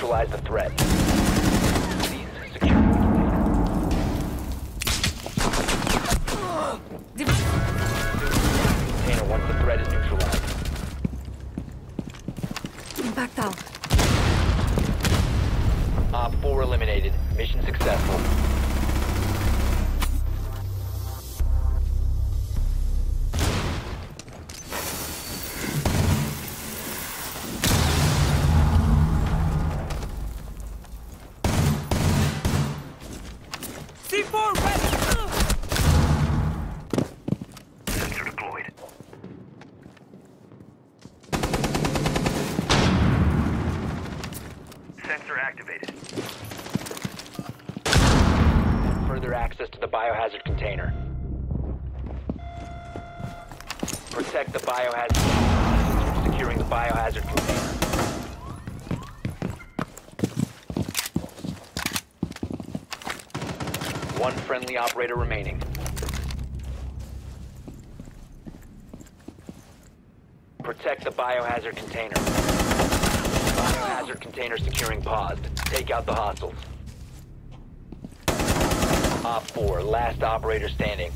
neutralize the threat. Please secure the container once the threat is neutralized. Impact out. Op 4 eliminated. Mission successful. Access to the biohazard container. Protect the biohazard. Securing the biohazard container. One friendly operator remaining. Protect the biohazard container. Biohazard container securing paused. Take out the hostiles. Op 4, last operator standing.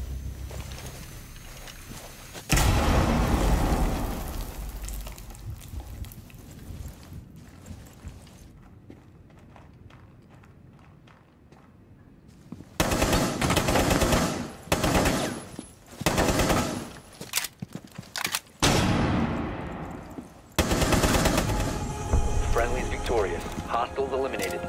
Friendly's victorious. Hostiles eliminated.